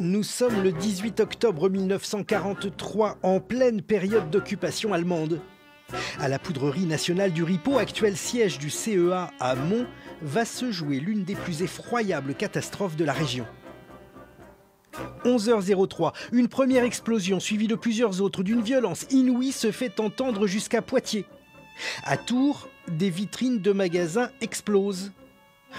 Nous sommes le 18 octobre 1943, en pleine période d'occupation allemande. À la poudrerie nationale du Ripaud, actuel siège du CEA à Mont, va se jouer l'une des plus effroyables catastrophes de la région. 11h03, une première explosion suivie de plusieurs autres d'une violence inouïe se fait entendre jusqu'à Poitiers. À Tours, des vitrines de magasins explosent.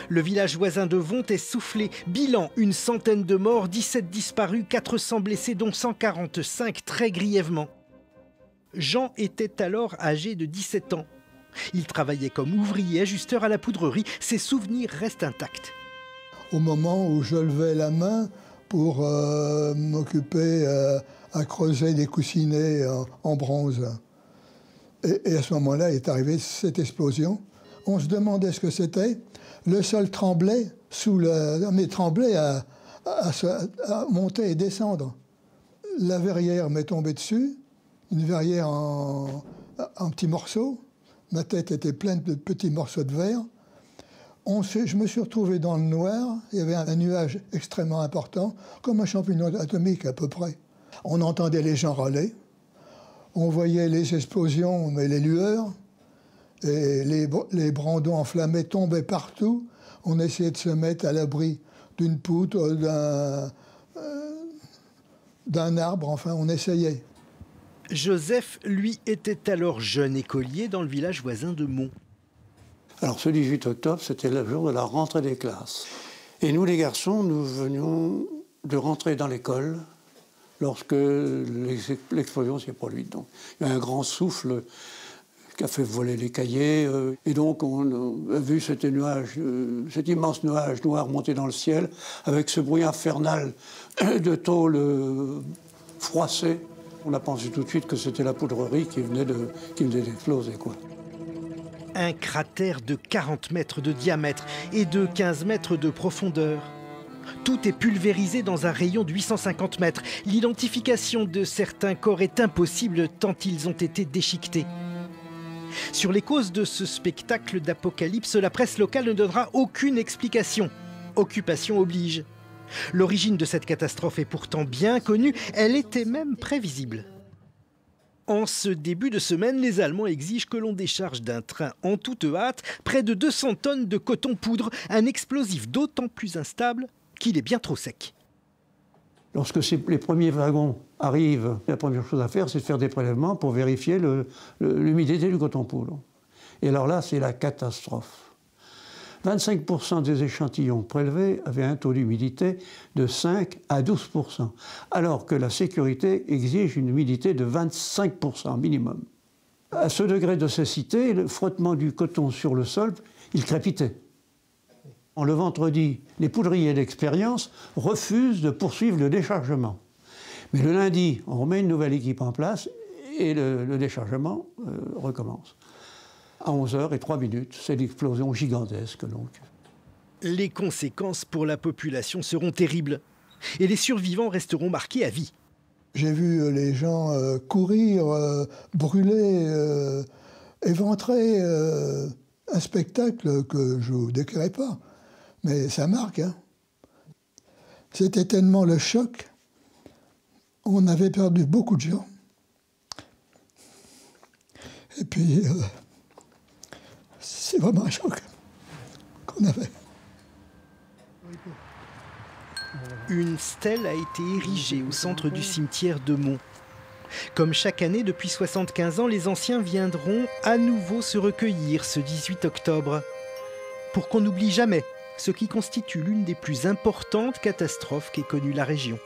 Le village voisin de Vont est soufflé. Bilan, une centaine de morts, 17 disparus, 400 blessés, dont 145 très grièvement. Jean était alors âgé de 17 ans. Il travaillait comme ouvrier ajusteur à la poudrerie. Ses souvenirs restent intacts. Au moment où je levais la main pour euh, m'occuper euh, à creuser des coussinets en, bronze. Et, et à ce moment-là est arrivée cette explosion. On se demandait ce que c'était le sol tremblait sous le, mais tremblait à, monter et descendre. La verrière m'est tombée dessus, une verrière en, petits morceaux. Ma tête était pleine de petits morceaux de verre. Je me suis retrouvé dans le noir. Il y avait un, nuage extrêmement important, comme un champignon atomique à peu près. On entendait les gens râler. On voyait les explosions, mais les lueurs et les, les brandons enflammés tombaient partout. On essayait de se mettre à l'abri d'une poutre, d'un, euh, d'un arbre, enfin, on essayait. Joseph, lui, était alors jeune écolier dans le village voisin de Mont. Alors, ce 18 octobre, c'était le jour de la rentrée des classes. Et nous, les garçons, nous venions de rentrer dans l'école lorsque l'explosion s'est produite. Donc, il y a un grand souffle qui a fait voler les cahiers. Euh, et donc, on a vu euh, cet immense nuage noir monter dans le ciel avec ce bruit infernal de tôle euh, froissée. On a pensé tout de suite que c'était la poudrerie qui venait d'exploser. quoi. Un cratère de 40 mètres de diamètre et de 15 mètres de profondeur. Tout est pulvérisé dans un rayon de 850 mètres. L'identification de certains corps est impossible tant ils ont été déchiquetés. Sur les causes de ce spectacle d'apocalypse, la presse locale ne donnera aucune explication. Occupation oblige. L'origine de cette catastrophe est pourtant bien connue, elle était même prévisible. En ce début de semaine, les Allemands exigent que l'on décharge d'un train en toute hâte près de 200 tonnes de coton poudre, un explosif d'autant plus instable qu'il est bien trop sec. Lorsque les premiers wagons arrivent, la première chose à faire, c'est de faire des prélèvements pour vérifier l'humidité du coton poudre. Et alors là, c'est la catastrophe. 25% des échantillons prélevés avaient un taux d'humidité de 5 à 12%, alors que la sécurité exige une humidité de 25% minimum. À ce degré de cécité, le frottement du coton sur le sol, il crépitait. Le vendredi, les poudriers d'expérience refusent de poursuivre le déchargement. Mais le lundi, on remet une nouvelle équipe en place et le, déchargement euh, recommence. À 11h et 3 minutes, c'est l'explosion gigantesque donc. Les conséquences pour la population seront terribles et les survivants resteront marqués à vie. J'ai vu euh, les gens euh, courir, brûler, éventrer, un spectacle que je ne décrirai pas. Mais ça marque. Hein. C'était tellement le choc. On avait perdu beaucoup de gens. Et puis, euh, c'est vraiment un choc qu'on avait. Une stèle a été érigée au centre du cimetière de Mont. Comme chaque année depuis 75 ans, les anciens viendront à nouveau se recueillir ce 18 octobre. Pour qu'on n'oublie jamais ce qui constitue l'une des plus importantes catastrophes qu'ait connue la région.